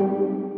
Thank you.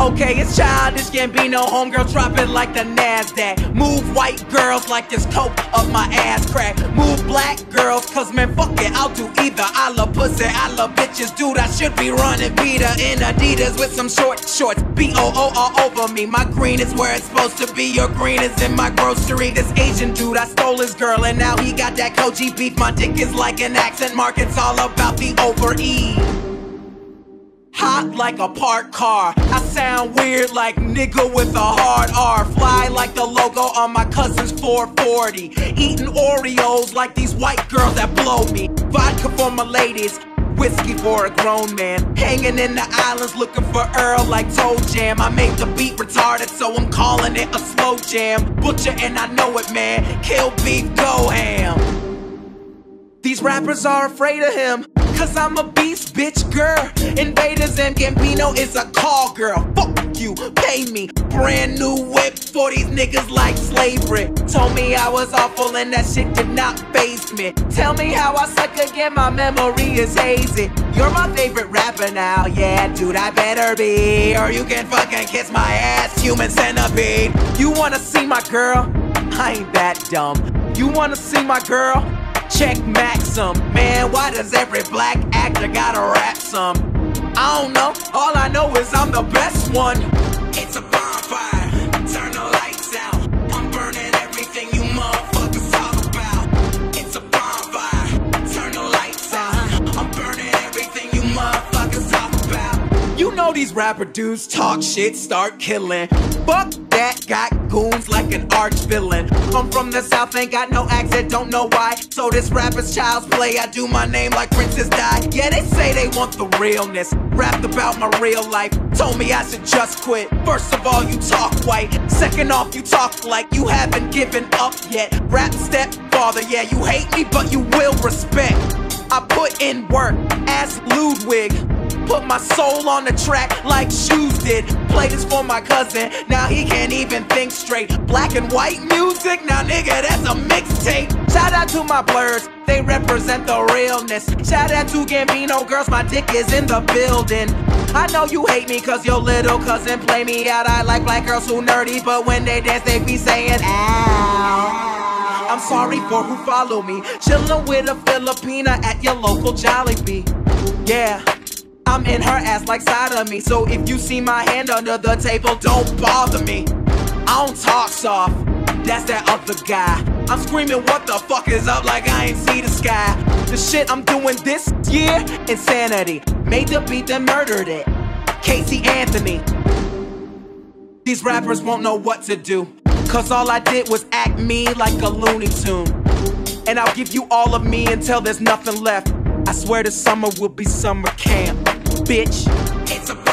Okay, it's childish Gambino, homegirl drop it like the NASDAQ. Move white girls like this coke up my ass crack. Move black girls, cause man, fuck it, I'll do either. I love pussy, I love bitches, dude. I should be running Vita in Adidas with some short shorts. B O O all over me. My green is where it's supposed to be. Your green is in my grocery. This Asian dude, I stole his girl, and now he got that Kobe beef. My dick is like an accent mark, it's all about the over E. Hot like a parked car. Sound weird like nigga with a hard R. Fly like the logo on my cousin's 440. Eating Oreos like these white girls that blow me. Vodka for my ladies. Whiskey for a grown man. Hanging in the islands looking for Earl like Toe Jam. I make the beat retarded, so I'm calling it a slow jam. Butcher and I know it, man. Kill beef, go ham. These rappers are afraid of him. Cause I'm a beast, bitch, girl. Invaders and Gambino is a call girl. Fuck you, pay me. Brand new whip for these niggas like slavery. Told me I was awful and that shit did not faze me. Tell me how I suck again, my memory is hazy. You're my favorite rapper now, yeah, dude, I better be. Or you can fucking kiss my ass, human centipede. You wanna see my girl? I ain't that dumb. You wanna see my girl? Check Maxim. Man, why does every black actor gotta rap some? I don't know. All I know is I'm the best one. It's a bonfire. Turn the lights out. I'm burning everything you motherfuckers talk about. It's a bonfire. Turn the lights out. I'm burning everything you motherfuckers talk about. You know these rapper dudes talk shit, start killing. Fuck got goons like an arch villain. I'm from the south, ain't got no accent, don't know why. So this rapper's child's play, I do my name like Princess Di. Yeah, they say they want the realness. Rapped about my real life, told me I should just quit. First of all, you talk white. Second off, you talk like you haven't given up yet. Rap stepfather, yeah, you hate me, but you will respect. I put in work, ask Ludwig. Put my soul on the track like shoes did. Play this for my cousin, now he can't even think straight. Black and white music, now nigga, that's a mixtape. Shout out to my blerds, they represent the realness. Shout out to Gambino girls, my dick is in the building. I know you hate me cause your little cousin play me out. I like black girls who nerdy, but when they dance, they be saying, ow. I'm sorry for who follow me. Chillin' with a Filipina at your local Jollibee. Yeah. I'm in her ass like side of me. So if you see my hand under the table, don't bother me. I don't talk soft, that's that other guy. I'm screaming, what the fuck is up like I ain't see the sky. The shit I'm doing this year, insanity. Made the beat, then murdered it. Casey Anthony. These rappers won't know what to do. Cause all I did was Acme like a Looney Tune. And I'll give you all of me until there's nothing left. I swear this summer will be summer camp bitch. It's a